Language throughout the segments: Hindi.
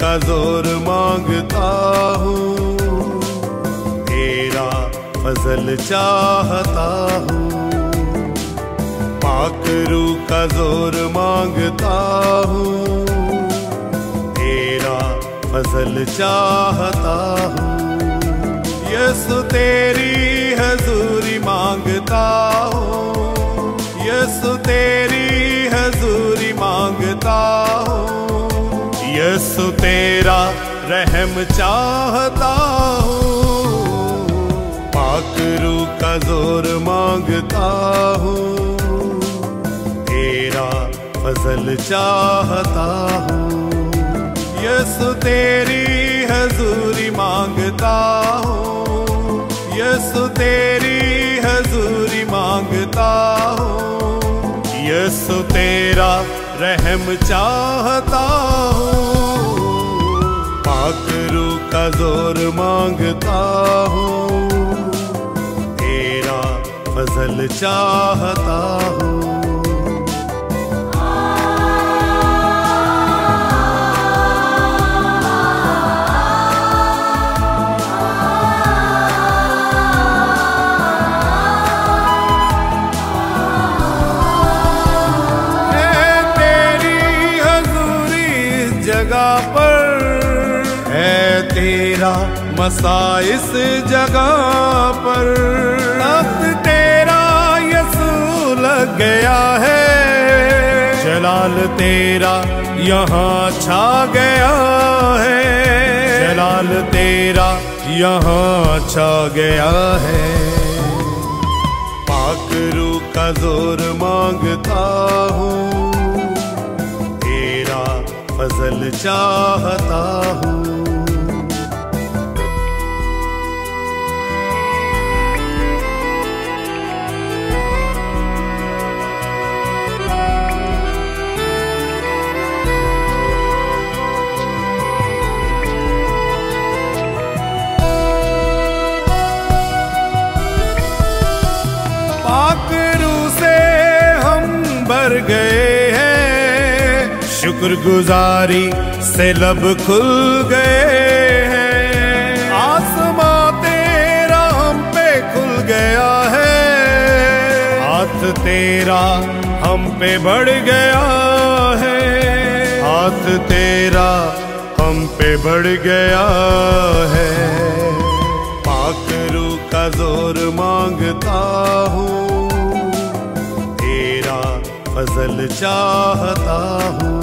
का ज़ोर माँगता हूँ। तेरा फजल चाहता हूँ। पाकरू का ज़ोर माँगता हूँ। तेरा फजल चाहता हूँ। यसु तेरी हजूरी माँगता यसु तेरा रहम चाहता हूँ। पाकरू का ज़ोर माँगता हूँ। तेरा फजल चाहता हूँ। यसु तेरी हजूरी माँगता हूँ। यसु तेरी हजूरी माँगता हूँ। यसु तेरा रहम चाहता हूँ। पाकरू का ज़ोर माँगता हूँ तेरा फजल चाहता हूँ। तेरा मसा इस जगह पर। तख्त तेरा यसू लग गया है। जलाल तेरा यहाँ छा गया है। जलाल तेरा यहाँ छा गया है। पाकरू का ज़ोर माँगता हूँ। तेरा फजल चाहता हूँ। भर गए हैं, शुक्रगुजारी से लब खुल गए हैं। तेरा हम पे खुल गया है, हाथ तेरा हम पे बढ़ गया है, हाथ तेरा हम पे बढ़ गया है। पाकरू का ज़ोर माँगता हूँ फजल चाहता हूँ।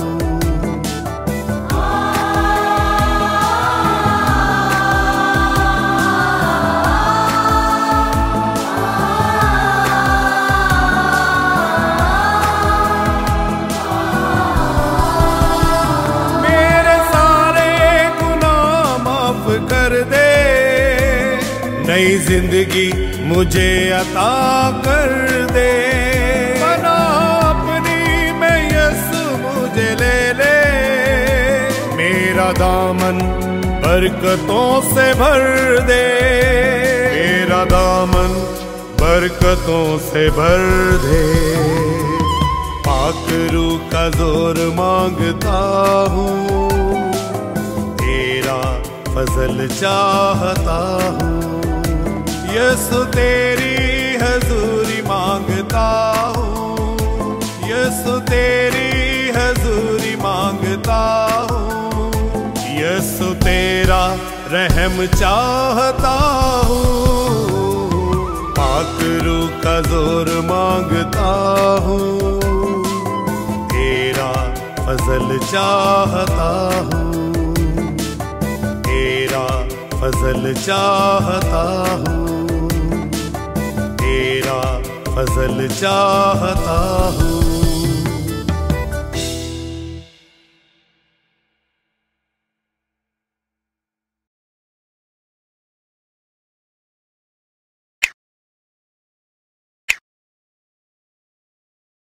नई ज़िंदगी मुझे अता कर दामन बरकतों से भर दे। मेरा दामन बरकतों से भर दे। पाकरू का ज़ोर माँगता हूँ। तेरा फजल चाहता हूँ। यसु तेरी रहम चाहता हूँ। पाकरू का ज़ोर माँगता हूँ। तेरा फजल चाहता हूँ। तेरा फजल चाहता हूँ। तेरा फजल चाहता हूँ।